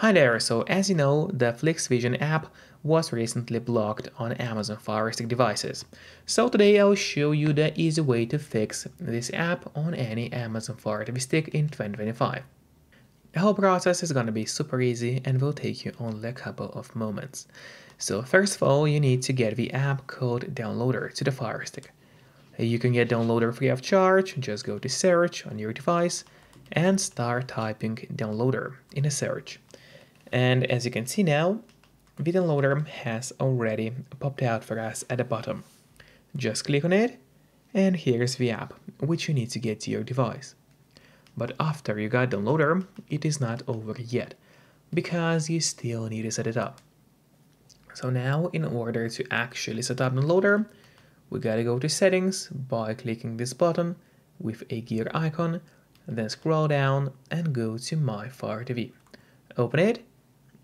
Hi there, so as you know, the FlixVision app was recently blocked on Amazon Fire Stick devices. So today I'll show you the easy way to fix this app on any Amazon Fire TV Stick in 2025. The whole process is gonna be super easy and will take you only a couple of moments. So first of all, you need to get the app called Downloader to the Fire Stick. You can get Downloader free of charge, just go to search on your device and start typing Downloader in a search. And as you can see now, the downloader has already popped out for us at the bottom. Just click on it, and here's the app, which you need to get to your device. But after you got the downloader, it is not over yet, because you still need to set it up. So now, in order to actually set up downloader, we gotta go to settings by clicking this button with a gear icon, then scroll down and go to My Fire TV. Open it,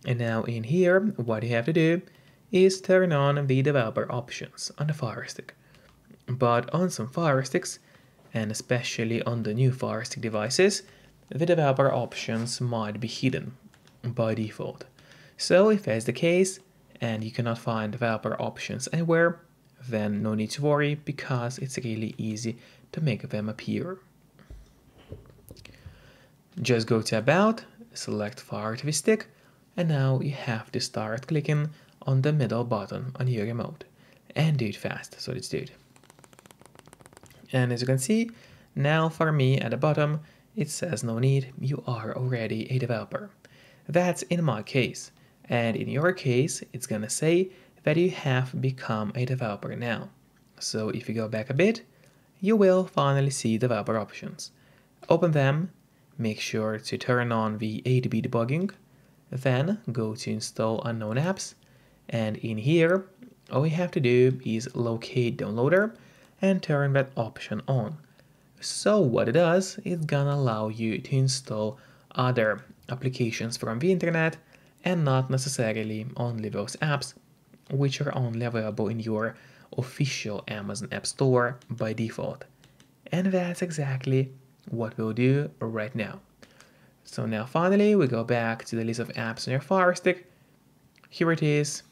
and now in here, what you have to do is turn on the developer options on the Fire Stick. But on some Fire Sticks, and especially on the new Fire Stick devices, the developer options might be hidden by default. So if that's the case, and you cannot find developer options anywhere, then no need to worry because it's really easy to make them appear. Just go to About, select Fire TV Stick, and now you have to start clicking on the middle button on your remote and do it fast, so let's do it. And as you can see, now for me at the bottom, it says no need, you are already a developer. That's in my case. And in your case, it's gonna say that you have become a developer now. So if you go back a bit, you will finally see developer options. Open them, make sure to turn on the ADB debugging, then go to install unknown apps and in here all you have to do is locate downloader and turn that option on. So what it does, it's gonna allow you to install other applications from the internet and not necessarily only those apps which are only available in your official Amazon App Store by default. And that's exactly what we'll do right now. So now finally we go back to the list of apps on your Fire Stick. Here it is.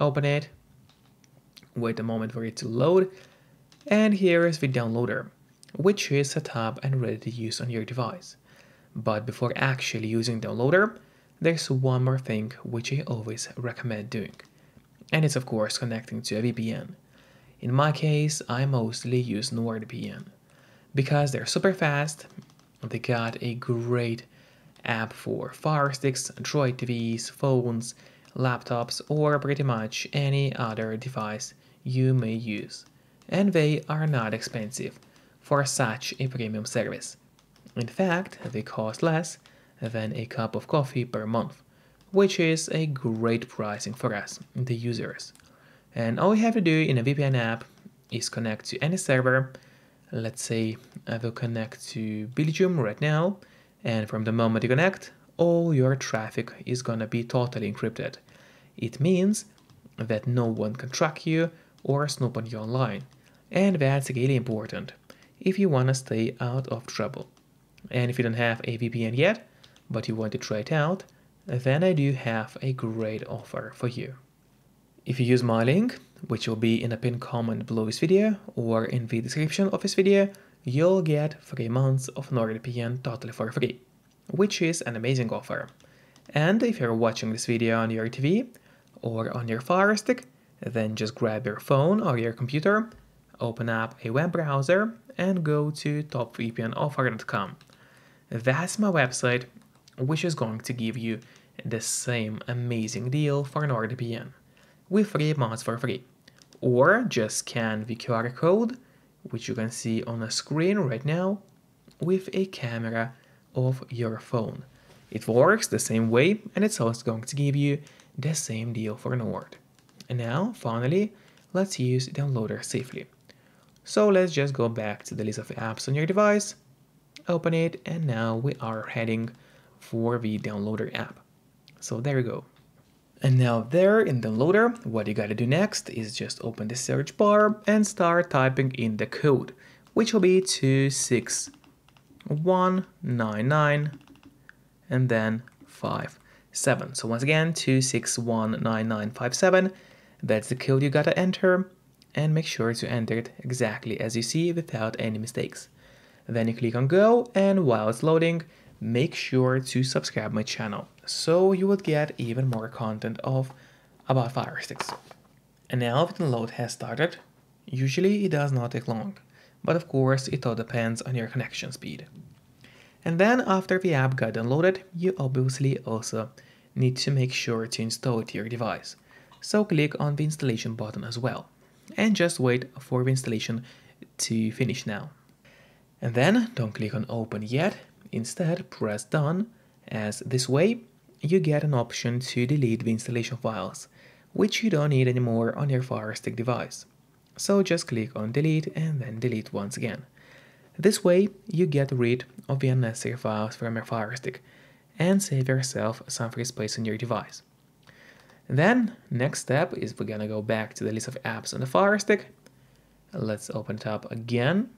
Open it. Wait a moment for it to load. And here is the downloader, which is set up and ready to use on your device. But before actually using downloader, there's one more thing which I always recommend doing. And it's of course connecting to a VPN. In my case, I mostly use NordVPN because they're super fast they got a great app for Fire Sticks, Android TVs, phones, laptops, or pretty much any other device you may use. And they are not expensive for such a premium service. In fact, they cost less than a cup of coffee per month, which is a great pricing for us, the users. And all we have to do in a VPN app is connect to any server let's say I will connect to Belgium right now and from the moment you connect all your traffic is gonna be totally encrypted. It means that no one can track you or snoop on you online and that's really important if you wanna stay out of trouble. And if you don't have a VPN yet but you want to try it out then I do have a great offer for you. If you use my link, which will be in a pinned comment below this video or in the description of this video, you'll get 3 months of NordVPN totally for free, which is an amazing offer. And if you're watching this video on your TV or on your Fire Stick, then just grab your phone or your computer, open up a web browser and go to topvpnoffer.com. That's my website, which is going to give you the same amazing deal for NordVPN with 3 mods for free. Or just scan the QR code, which you can see on the screen right now, with a camera of your phone. It works the same way and it's also going to give you the same deal for Nord. And now, finally, let's use Downloader safely. So let's just go back to the list of apps on your device, open it, and now we are heading for the Downloader app. So there you go. And now there in Downloader, what you gotta do next is just open the search bar and start typing in the code, which will be 26199 and then 5. 7. So once again, 2619957. That's the code you gotta enter and make sure to enter it exactly as you see without any mistakes. Then you click on go and while it's loading, make sure to subscribe my channel so you would get even more content of about fire sticks. And now the load has started. Usually it does not take long, but of course it all depends on your connection speed. And then after the app got downloaded, you obviously also need to make sure to install it to your device. So click on the installation button as well. And just wait for the installation to finish now. And then don't click on open yet, instead press done, as this way you get an option to delete the installation files, which you don't need anymore on your Fire Stick device. So just click on delete and then delete once again. This way you get rid of the unnecessary files from your Fire Stick and save yourself some free space on your device. Then, next step is we're gonna go back to the list of apps on the Fire Stick. Let's open it up again.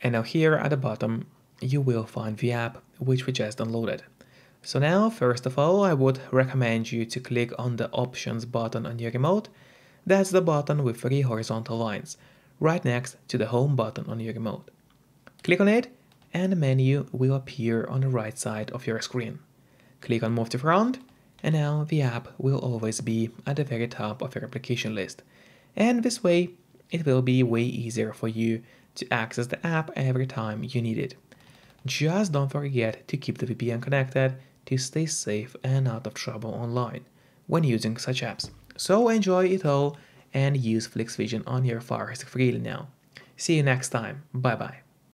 And now here at the bottom, you will find the app which we just downloaded. So now, first of all, I would recommend you to click on the options button on your remote. That's the button with three horizontal lines, right next to the home button on your remote. Click on it and the menu will appear on the right side of your screen. Click on move to front and now the app will always be at the very top of your application list. And this way, it will be way easier for you to access the app every time you need it. Just don't forget to keep the VPN connected to stay safe and out of trouble online when using such apps. So enjoy it all and use FlixVision on your Fire freely now. See you next time. Bye bye.